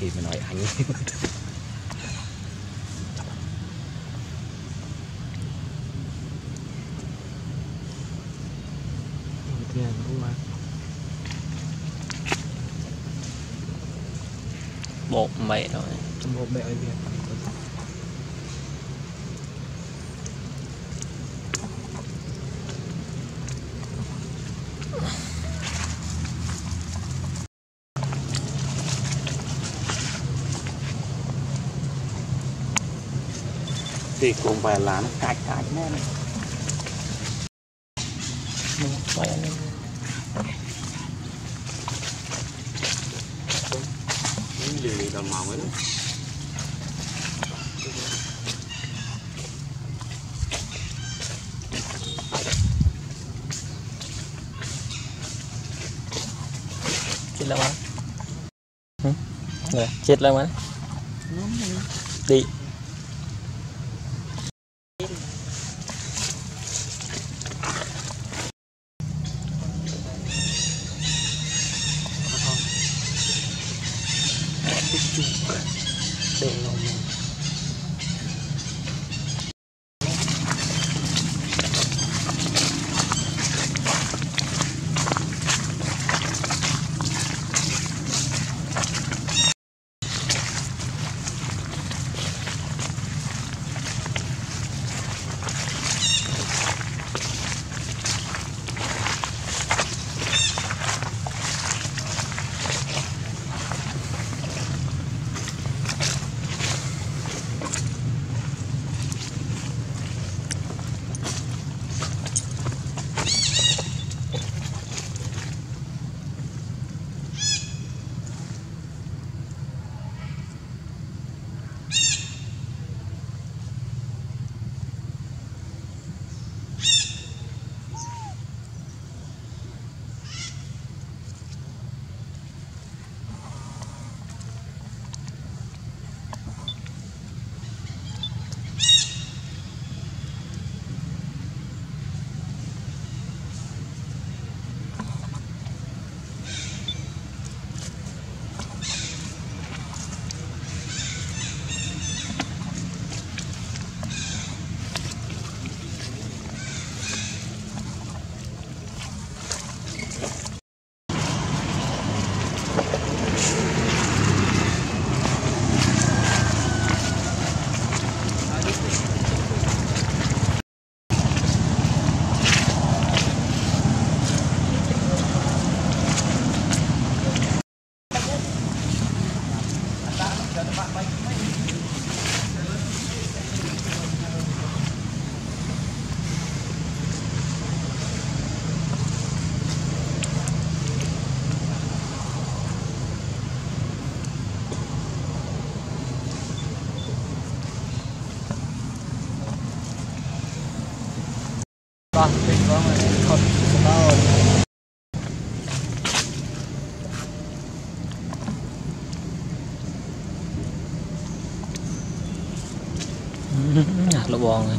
kỳ mình nói anh Yeah, đúng mẹ rồi bột mẹ ở thì cũng phải làm cách cách nên Hãy subscribe cho kênh Ghiền Mì chết lắm anh anh đi. Juga. ระวังเลย